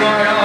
Lord.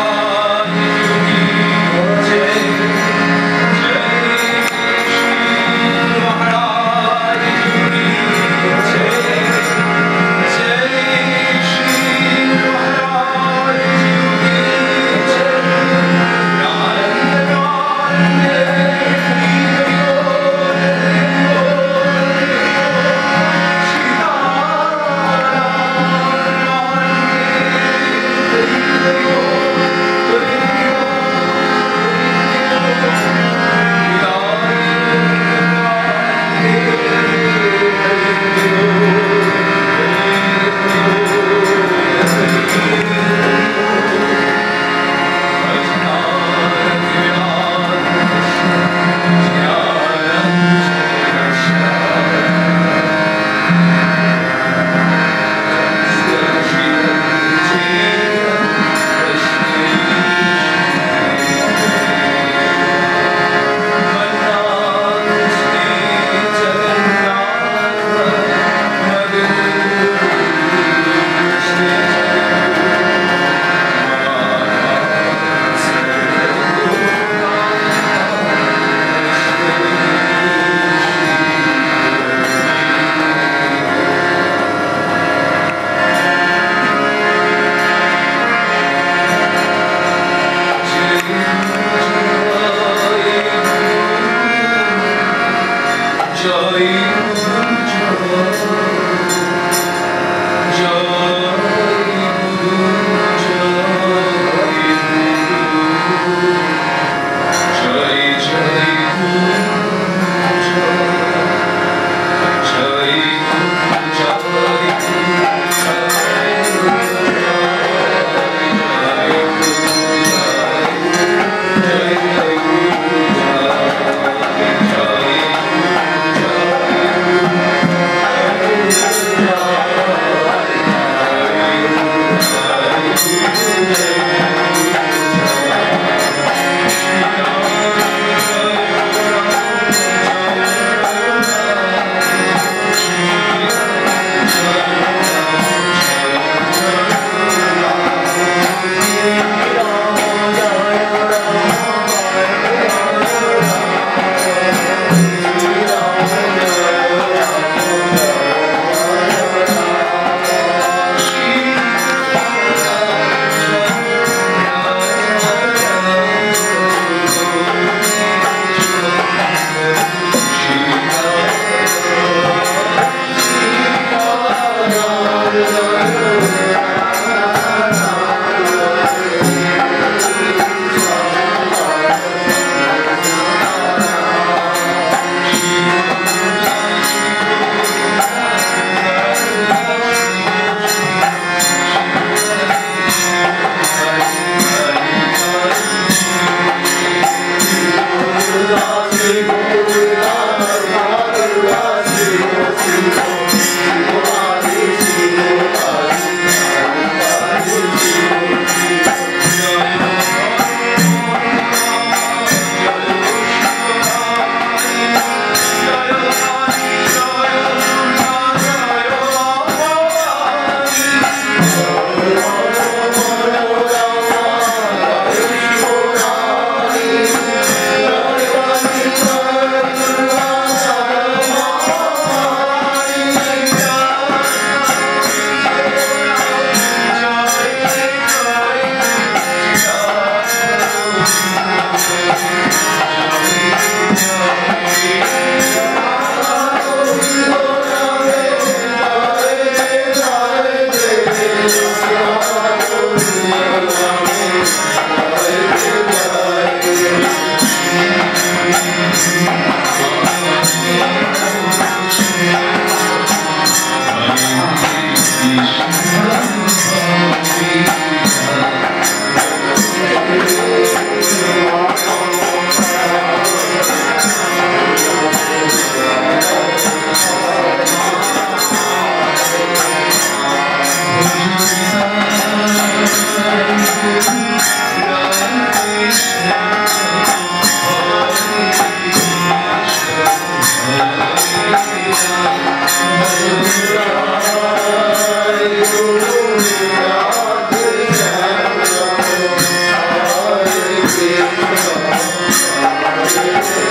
Thank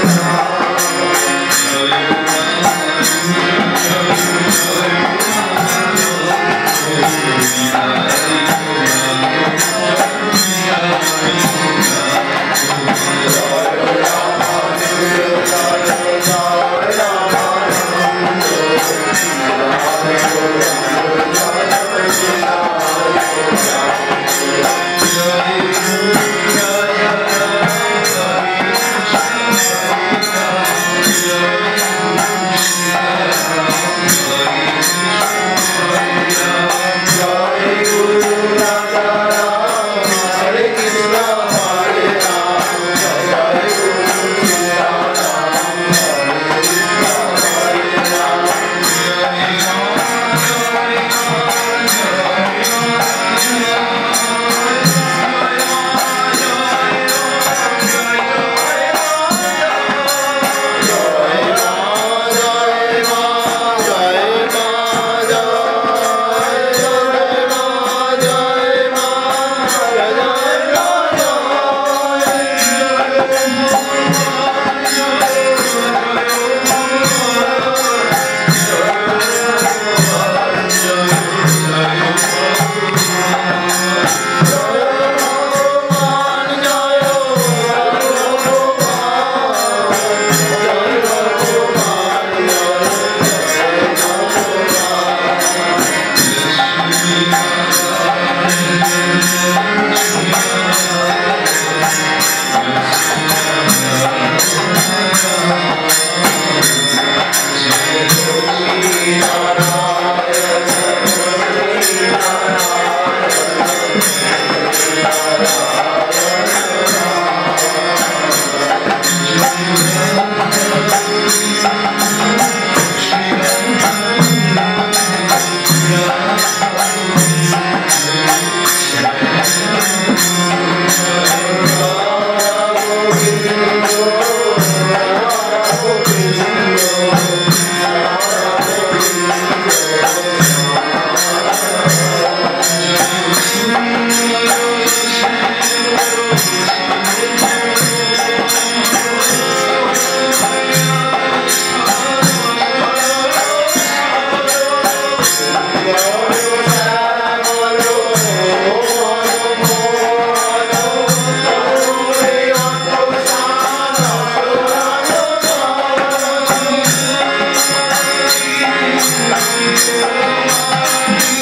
you.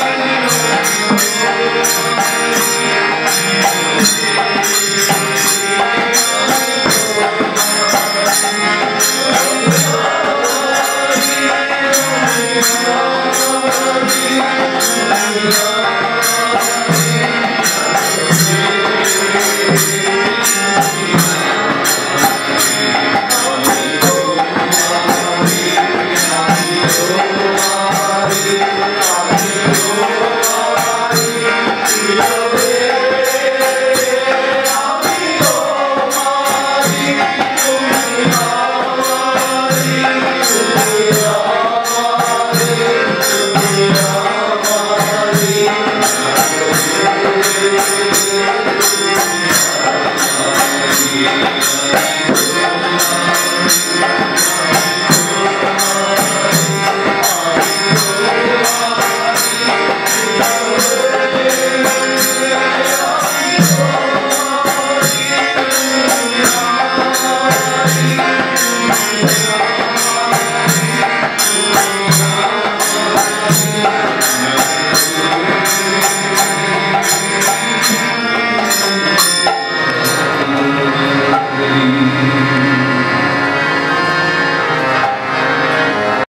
Thank you.